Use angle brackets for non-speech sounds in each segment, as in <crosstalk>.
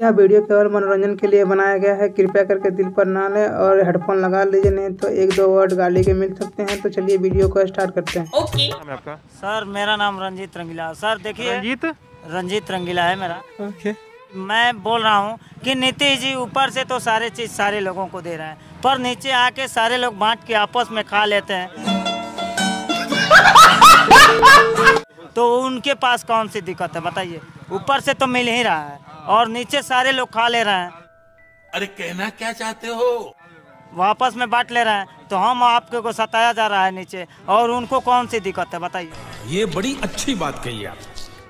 यह वीडियो केवल मनोरंजन के लिए बनाया गया है। कृपया करके दिल पर ना लें और हेडफोन लगा लीजिए नहीं तो एक दो वर्ड गाली के मिल सकते हैं। तो चलिए वीडियो को स्टार्ट करते हैं। आपका? सर मेरा नाम रंजीत रंगीला। है। सर देखिए। रंजीत? रंजीत रंगीला है मेरा। ओके। मैं बोल रहा हूँ कि नीतीश जी ऊपर से तो सारे चीज़ सारे लोगों को दे रहे हैं पर नीचे आके सारे लोग बांट के आपस में खा लेते हैं। <laughs> तो उनके पास कौन सी दिक्कत है बताइए। ऊपर से तो मिल ही रहा है। और नीचे सारे लोग खा ले रहे हैं। अरे कहना क्या चाहते हो? वापस में बांट ले रहे हैं। तो हम आपके को सताया जा रहा है नीचे। और उनको कौन सी दिक्कत है बताइए। ये बड़ी अच्छी बात कही आप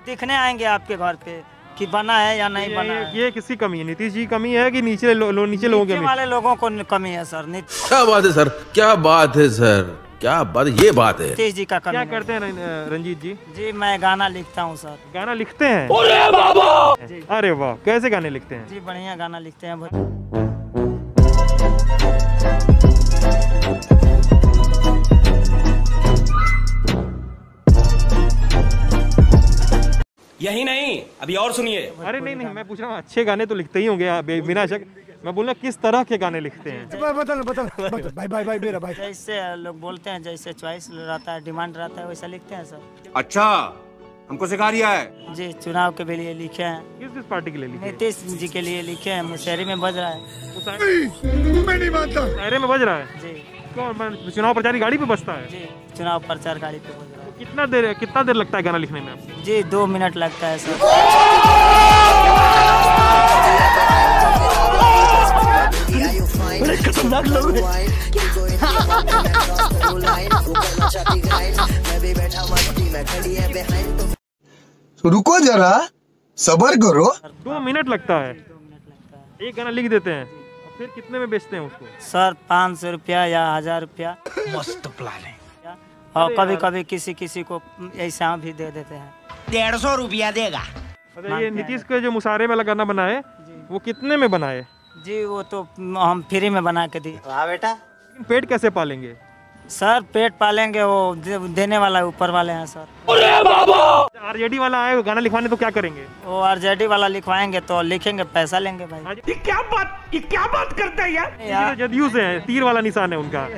दिखने आएँगे आपके घर पे कि बना है या नहीं ये, बना ये, है। ये किसकी कमी है? नीतीश जी कमी है कि नीचे लो, लो, नीचे लोगों की नीचे वाले लोगों को कमी है सर। क्या बात है सर? क्या बात है सर? क्या बात ये बात है। तेज जी का कमी क्या है। करते हैं रं- रंजीत जी? जी मैं गाना लिखता हूँ सर। गाना लिखते हैं? जी। अरे वाह कैसे गाने लिखते हैं? जी बढ़िया गाना लिखते हैं यही नहीं अभी और सुनिए। अरे नहीं नहीं मैं पूछ रहा हूँ अच्छे गाने तो लिखते ही होंगे बिना शक मैं बोल किस तरह के गाने लिखते हैं? बदल बदल बदल भाई भाई भाई मेरा भाई। जैसे लोग बोलते हैं जैसे चॉइस रहता है डिमांड रहता है वैसा लिखते हैं सर अच्छा हमको सिखा रिया है। जी चुनाव के लिए लिखे हैं। किस किस पार्टी के लिए लिखे नीतीश जी के लिए लिखे हैं मुशहरी में बज रहा है। मैं नहीं मानता। में बज रहा है? जी। कौन चुनाव प्रचारी गाड़ी पे बजता है? जी चुनाव प्रचार गाड़ी पे बज रहा है। कितना देर कितना देर लगता है गाना लिखने में? जी दो मिनट लगता है सर। रुको जरा सबर करो दो मिनट लगता है दो मिनट लगता है। एक गाना लिख देते हैं फिर कितने में बेचते हैं उसको? सर पाँच सौ रुपया या हज़ार रुपया। मस्त प्लान है। और कभी कभी किसी किसी को ऐसा भी दे देते हैं। डेढ़ सौ रुपया देगा। अच्छा ये नीतीश के जो मुशारे वाला गाना बनाए वो कितने में बना है जी वो तो हम फ्री में बना के दी। हाँ बेटा। पेट कैसे पालेंगे? सर पेट पालेंगे वो देने वाला है ऊपर वाले हैं सर। आरजेडी वाला आए गाना लिखवाने तो क्या करेंगे? वो आरजेडी वाला लिखवाएँगे तो लिखेंगे पैसा लेंगे भाई। ये क्या बात ये क्या बात करता है यार? जदयू से है तीर वाला निशान है उनका।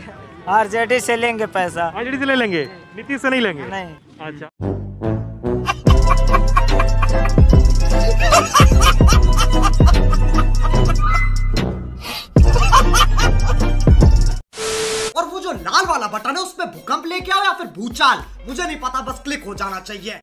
आरजेडी से लेंगे पैसा। आरजेडी से ले लेंगे? नीतीश से नहीं लेंगे? नहीं। अच्छा। <laughs> लाल वाला बटन है, उसमें भूकंप लेके आओ या फिर भूचाल। मुझे नहीं पता, बस क्लिक हो जाना चाहिए।